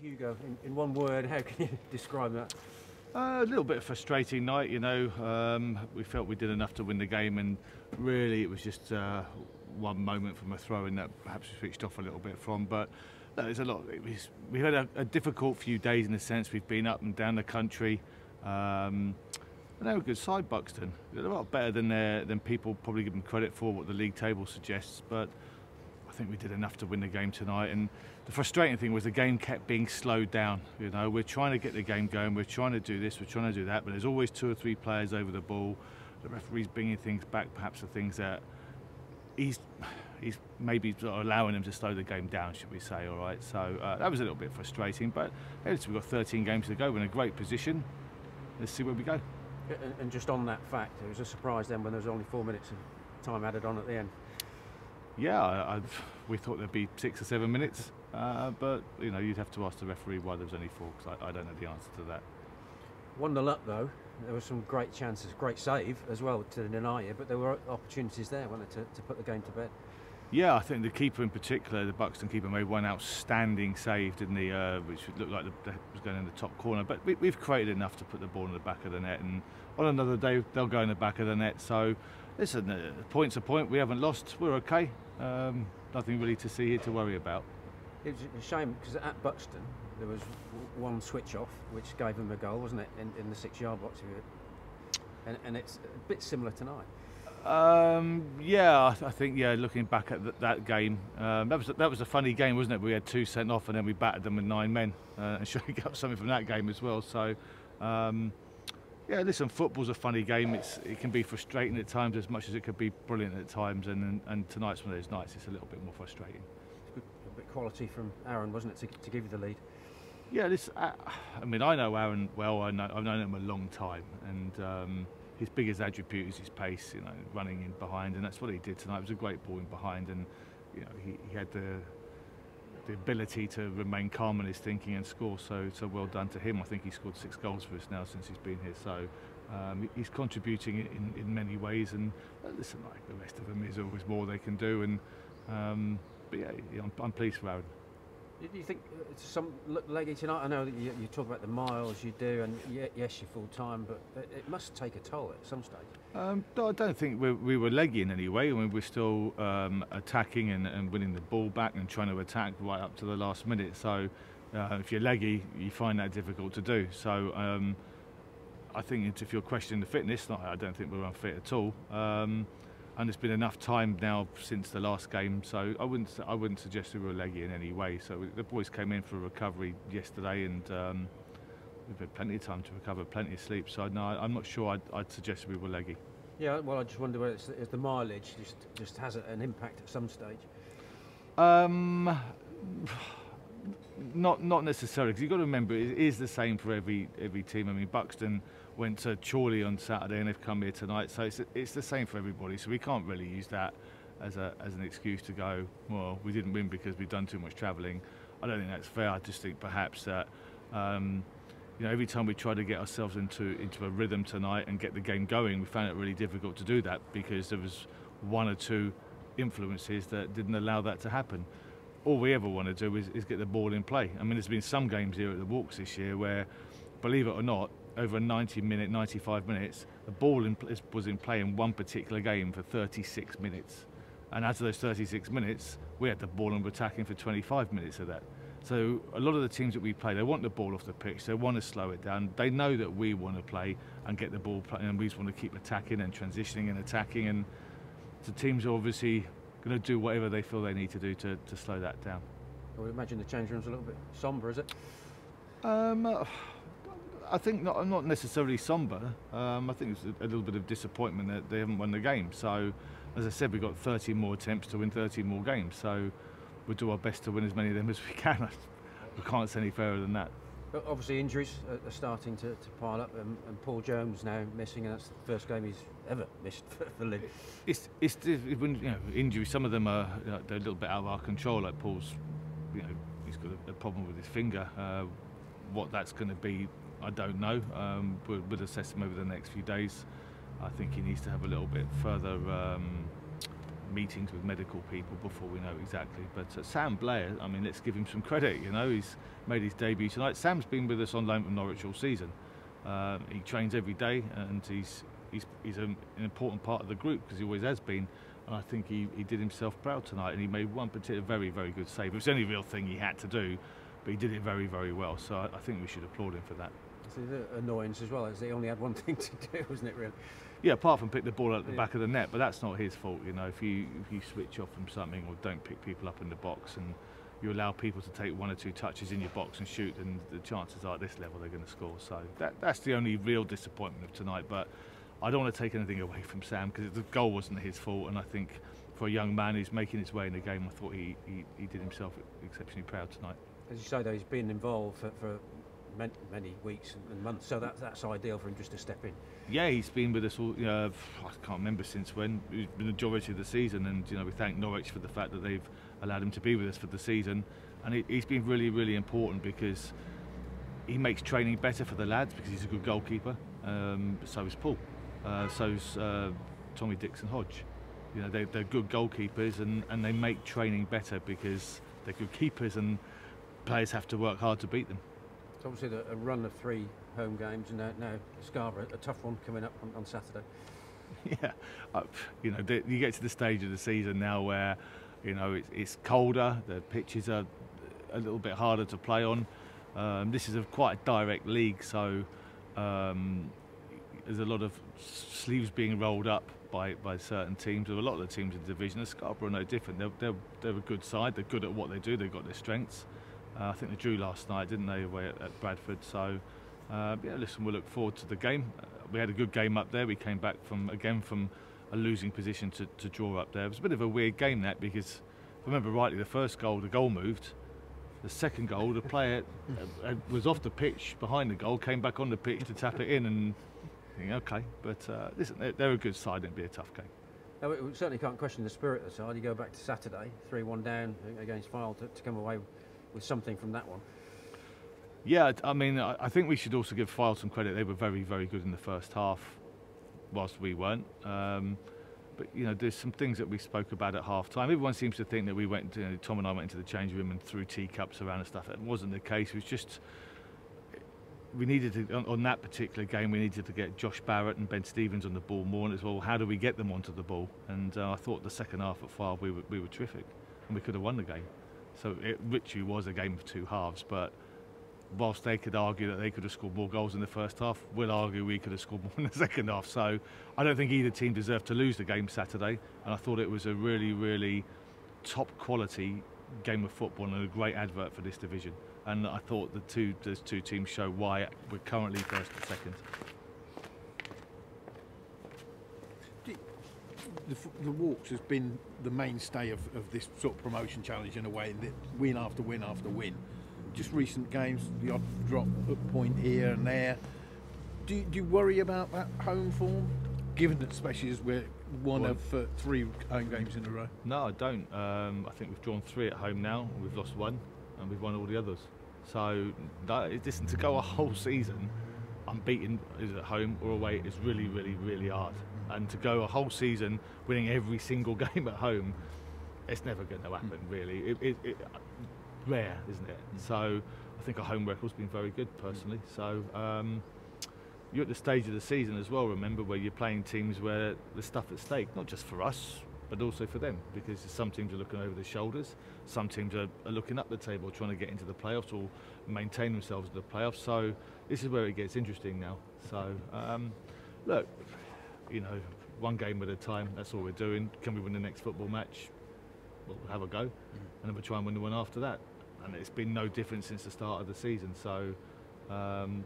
Hugo, in, in one word, how can you describe that? Uh, a little bit frustrating night, you know. Um, we felt we did enough to win the game, and really it was just uh, one moment from a throw in that perhaps we switched off a little bit from. But no, there's a lot. Was, we've had a, a, difficult few days in the sense we've been up and down the country. Um, and they were a good side, Buxton. They're a lot better than than people probably give them credit for, what the league table suggests. But think we did enough to win the game tonight. And the frustrating thing was the game kept being slowed down. You know, we're trying to get the game going, we're trying to do this, we're trying to do that, but there's always two or three players over the ball. The referee's bringing things back, perhaps the things that he's he's maybe allowing them to slow the game down, should we say? All right. So uh, that was a little bit frustrating, but hey, we've got 13 games to go. We're in a great position. Let's see where we go. And just on that fact, it was a surprise then when there was only four minutes of time added on at the end. Yeah, I, I, we thought there'd be six or seven minutes, uh, but you know you'd have to ask the referee why there was only four because I, I, don't know the answer to that. One nil up though, there were some great chances, great save as well to deny you, but there were opportunities there, weren't there, to, to put the game to bed. Yeah, I think the keeper in particular, the Buxton keeper, made one outstanding save, didn't he? Uh, which looked like the, the, was going in the top corner. But we, have created enough to put the ball in the back of the net, and on another day they'll go in the back of the net. So, listen, uh, point's a point. We haven't lost. We're okay. Um, nothing really to see here to worry about. It was a shame because at Buxton there was one switch off, which gave them a goal, wasn't it, in, in the six-yard box? And, and it's a bit similar tonight. Um, yeah, I think yeah. Looking back at th that game, um, that was that was a funny game, wasn't it? We had two sent off, and then we battered them with nine men, uh, and sure got something from that game as well. So, um, yeah, listen, football's a funny game. It's it can be frustrating at times as much as it could be brilliant at times, and and, tonight's one of those nights. It's a little bit more frustrating. Good, a bit quality from Aaron, wasn't it, to, to give you the lead? Yeah, this. Uh, I mean, I know Aaron well. I know I've known him a long time, and um, his biggest attribute is his pace, you know, running in behind, and that's what he did tonight. It was a great ball in behind, and you know, he, he had the the ability to remain calm in his thinking and score. So, so well done to him. I think he scored six goals for us now since he's been here. So, um, he's contributing in, in many ways. And uh, listen, like the rest of them, there's always more they can do. And um, but yeah, I'm, I'm pleased for Aaron. Do you think it's some leggy tonight? I know that you, you, talk about the miles you do, and yes, you're full time, but it must take a toll at some stage. Um, no, I don't think we, we, were leggy in any way. I mean, we're still um, attacking and, and, winning the ball back and trying to attack right up to the last minute. So, uh, if you're leggy, you find that difficult to do. So, um, I think if you're questioning the fitness, I don't think we're unfit at all. And it's been enough time now since the last game, so I wouldn't I wouldn't suggest we were leggy in any way. So the boys came in for a recovery yesterday, and um, we've had plenty of time to recover, plenty of sleep. So no, I'm not sure I'd, I'd suggest we were leggy. Yeah, well, I just wonder whether it's, the mileage just just has an impact at some stage. Um, not not necessarily because you've got to remember it is the same for every every team. I mean, Buxton went to Chorley on Saturday and they've come here tonight. So it's, it's the same for everybody. So we can't really use that as, a, as an excuse to go, well, we didn't win because we've done too much travelling. I don't think that's fair. I just think perhaps that, um, you know, every time we try to get ourselves into, into a rhythm tonight and get the game going, we found it really difficult to do that because there was one or two influences that didn't allow that to happen. All we ever want to do is, is get the ball in play. I mean, there's been some games here at the Walks this year where, believe it or not, over a 90 minute, 95 minutes, the ball in, was in play in one particular game for 36 minutes. And out of those 36 minutes, we had the ball and were attacking for 25 minutes of that. So a lot of the teams that we play, they want the ball off the pitch. They want to slow it down. They know that we want to play and get the ball playing, and we just want to keep attacking and transitioning and attacking. And the teams are obviously going to do whatever they feel they need to do to, to slow that down. I would imagine the change room's a little bit sombre, is it? Um, uh, I think not, not necessarily somber. Um, I think it's a, a, little bit of disappointment that they haven't won the game. So, as I said, we've got 30 more attempts to win 30 more games. So, we'll do our best to win as many of them as we can. we can't say any fairer than that. But obviously, injuries are starting to, to pile up, and, and, Paul Jones now missing, and that's the first game he's ever missed for, for Lynn. It's, it's when you know injuries. Some of them are you know, they're a little bit out of our control. Like Paul's, you know, he's got a, a problem with his finger. Uh, what that's going to be I don't know. Um, we'll, we'll, assess him over the next few days. I think he needs to have a little bit further um, meetings with medical people before we know exactly. But uh, Sam Blair, I mean, let's give him some credit. You know, he's made his debut tonight. Sam's been with us on loan from Norwich all season. Um, he trains every day, and he's he's, he's an important part of the group because he always has been. And I think he, he did himself proud tonight, and he made one particular very very good save. It was the only real thing he had to do, but he did it very very well. So I, I think we should applaud him for that. It's an annoyance as well, as they only had one thing to do, wasn't it? Really. Yeah, apart from pick the ball at the yeah. back of the net, but that's not his fault. You know, if you if you switch off from something or don't pick people up in the box and you allow people to take one or two touches in your box and shoot, and the chances are at this level they're going to score. So that that's the only real disappointment of tonight. But I don't want to take anything away from Sam because the goal wasn't his fault, and I think for a young man who's making his way in the game, I thought he, he, he did himself exceptionally proud tonight. As you say, though, he's been involved for, for many, many weeks and months, so that, that's ideal for him just to step in. Yeah, he's been with us all. Know, I can't remember since when. It's been the majority of the season, and you know we thank Norwich for the fact that they've allowed him to be with us for the season, and he, he's been really, really important because he makes training better for the lads because he's a good goalkeeper. Um, so is Paul. Uh, so's uh, Tommy Dixon Hodge. You know, they, they're good goalkeepers and, and they make training better because they're good keepers and players have to work hard to beat them. It's obviously a run of three home games and now, now Scarborough, a tough one coming up on, on Saturday. Yeah, you know, you get to the stage of the season now where, you know, it's, it's colder, the pitches are a little bit harder to play on. Um, this is a quite a direct league, so um, there's a lot of sleeves being rolled up by, by certain teams. A lot of the teams in the division. Scarborough are no different. They're, they're, they're a good side. They're good at what they do. They've got their strengths. Uh, I think they drew last night, didn't they, away at, at Bradford? So, uh, yeah, listen, we'll look forward to the game. Uh, we had a good game up there. We came back from again from a losing position to, to draw up there. It was a bit of a weird game that because, if I remember rightly, the first goal, the goal moved. The second goal, the player uh, was off the pitch behind the goal, came back on the pitch to tap it in, and okay. But uh, listen, they're, they're, a good side. It'll be a tough game. No, we certainly can't question the spirit of the side. You go back to Saturday, three-one down against Fylde to, to come away with something from that one. Yeah, I mean, I think we should also give Fylde some credit. They were very, very good in the first half, whilst we weren't. Um, but you know, there's some things that we spoke about at half time. Everyone seems to think that we went, you know, Tom and I went into the change room and threw teacups around and stuff. It wasn't the case. It was just we needed to on, on, that particular game. We needed to get Josh Barrett and Ben Stevens on the ball more, and as well, how do we get them onto the ball? And uh, I thought the second half at Fylde, we were, we were terrific, and we could have won the game. So it literally was a game of two halves, but whilst they could argue that they could have scored more goals in the first half, we'll argue we could have scored more in the second half. So I don't think either team deserved to lose the game Saturday, and I thought it was a really, really top quality game of football and a great advert for this division. And I thought the two those two teams show why we're currently first and second. The, the, walks has been the mainstay of, of this sort of promotion challenge in a way, win after win after win just recent games, the odd drop point here and there. Do, do you worry about that home form, given that especially as we're one well, of uh, three home games in a row? No, I don't. Um, I think we've drawn three at home now, we've lost one, and we've won all the others. So, that, listen, to go a whole season unbeaten is at home or away is really, really, really hard. And to go a whole season winning every single game at home, it's never going to happen, really. It, it, it, rare, isn't it? Mm. So I think our home record's been very good personally. So um, you're at the stage of the season as well. Remember where you're playing teams where there's stuff at stake, not just for us, but also for them, because some teams are looking over their shoulders, some teams are, are looking up the table, trying to get into the playoffs or maintain themselves in the playoffs. So this is where it gets interesting now. So um, look, you know, one game at a time. That's all we're doing. Can we win the next football match? We'll have a go, mm. and then we'll try and win the one after that and it's been no different since the start of the season. So um,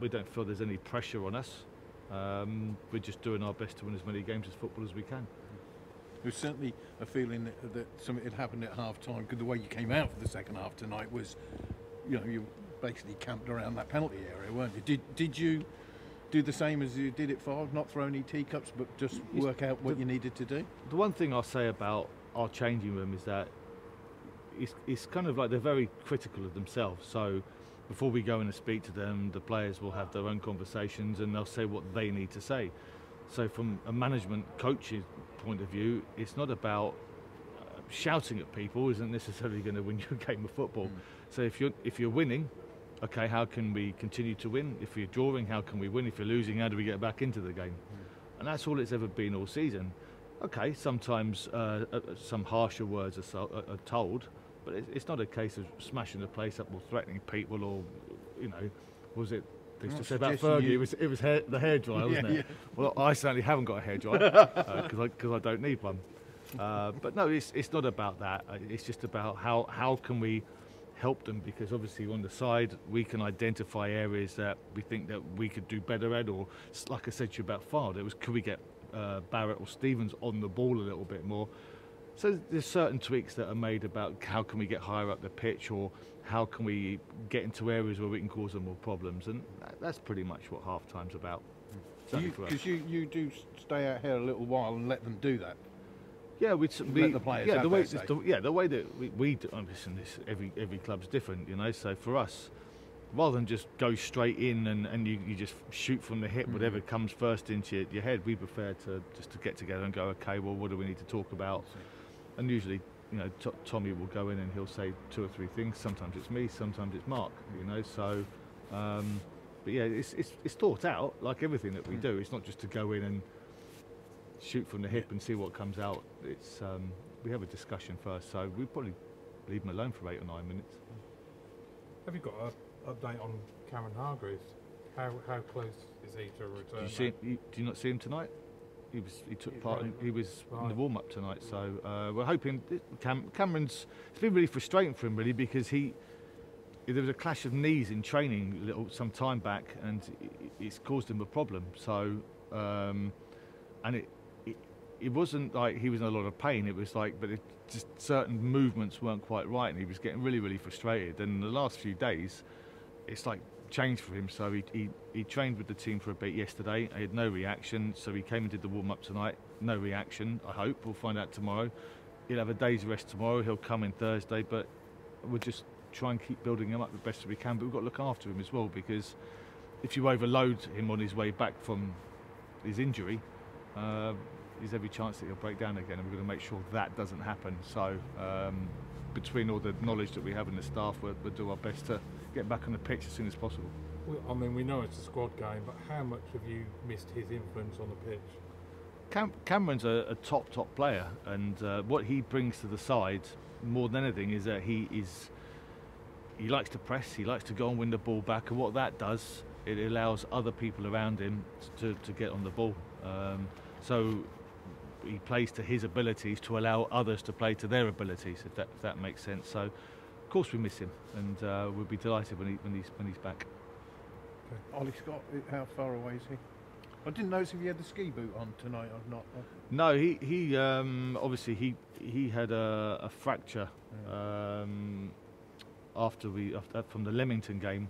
we don't feel there's any pressure on us. Um, we're just doing our best to win as many games as football as we can. There's certainly a feeling that, that something had happened at half time because the way you came out for the second half tonight was, you know, you basically camped around that penalty area, weren't you? Did, did you do the same as you did at Fylde, not throw any teacups, but just work out what the, you needed to do? The one thing I'll say about our changing room is that it's, it's kind of like they're very critical of themselves. So before we go in and speak to them, the players will have their own conversations and they'll say what they need to say. So from a management coach's point of view, it's not about uh, shouting at people isn't necessarily going to win you a game of football. So if you're if you're winning, okay, how can we continue to win? If you're drawing, how can we win? If you're losing, how do we get back into the game? And that's all it's ever been all season. Okay, sometimes uh, uh, some harsher words are, so, are, are told, but it's, it's not a case of smashing the place up or threatening people or, you know, was it? They used to say about Fergie, you- it was it was hair, the hair dryer, wasn't Yeah, it? Well, I certainly haven't got a hair dryer because I I don't need one. Uh, but no, it's it's not about that. Uh, It's just about how how can we help them because obviously on the side we can identify areas that we think that we could do better at, or like I said to you about Fylde, it was could we get uh, Barrett or Stevens on the ball a little bit more. So there's certain tweaks that are made about how can we get higher up the pitch or how can we get into areas where we can cause them more problems, and that's pretty much what half time's about. certainly for us. Because you, you do stay out here a little while and let them do that. Yeah, we, we the players yeah the way the, yeah the way that we, we do, listen, this every every club's different, you know. So for us, rather than just go straight in and, and you, you just shoot from the hip, Mm-hmm. whatever comes first into your, your head, we prefer to just to get together and go, okay, well, what do we need to talk about? And usually, you know, T- Tommy will go in and he'll say two or three things. Sometimes it's me, sometimes it's Mark, you know. So, um, but yeah, it's, it's it's thought out like everything that we Mm. do. It's not just to go in and shoot from the hip and see what comes out. It's um, we have a discussion first, so we probably leave him alone for eight or nine minutes. Have you got an update on Cameron Hargreaves? How how close is he to a return? Do you see? You, do you not see him tonight? He was. He took part. In, he was in the warm up tonight. So uh, we're hoping. Cam, Cameron's. It's been really frustrating for him, really, because he. There was a clash of knees in training a little some time back, and it's caused him a problem. So, um, and it, it wasn't like he was in a lot of pain. It was like, but it just certain movements weren't quite right, and he was getting really, really frustrated. And in the last few days, it's like changed for him. So he, he, he trained with the team for a bit yesterday. He had no reaction. So he came and did the warm up tonight. No reaction. I hope we'll find out tomorrow. He'll have a day's rest tomorrow. He'll come in Thursday, but we'll just try and keep building him up the best we can. But we've got to look after him as well because if you overload him on his way back from his injury, uh, there's every chance that he'll break down again, and we're going to make sure that doesn't happen. So, um, between all the knowledge that we have in the staff, we'll, we'll do our best to get back on the pitch as soon as possible. We- I mean, we know it's a squad game, but how much have you missed his influence on the pitch? Cam- Cameron's a, a top top player, and uh, what he brings to the side more than anything is that he is he likes to press, he likes to go and win the ball back, and what that does, it allows other people around him to, to get on the ball. Um, so he plays to his abilities to allow others to play to their abilities, if that, if that makes sense. So, of course, we miss him, and uh, we'll be delighted when, he, when, he's, when he's back. Ollie Scott, how far away is he? I didn't notice if he had the ski boot on tonight or not. No, he he um, obviously he he had a, a fracture um, after we after, from the Leamington game.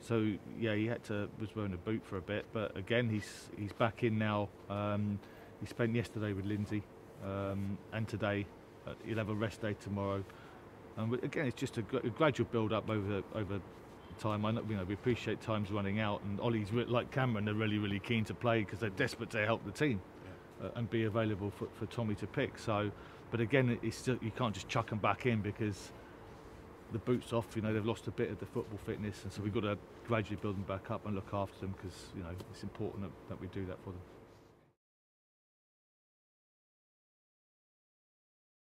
So yeah, he had to was wearing a boot for a bit, but again he's he's back in now. Um, he spent yesterday with Lindsay um, and today. Uh, he'll have a rest day tomorrow. And again, it's just a, a gradual build up over over time. I know, you know we appreciate time's running out, and Ollie's like Cameron. They're really really keen to play because they're desperate to help the team uh, and be available for, for Tommy to pick. So, but again, it's still you can't just chuck them back in because the boots off. You know they've lost a bit of the football fitness, and so we've got to gradually build them back up and look after them because you know it's important that, that we do that for them.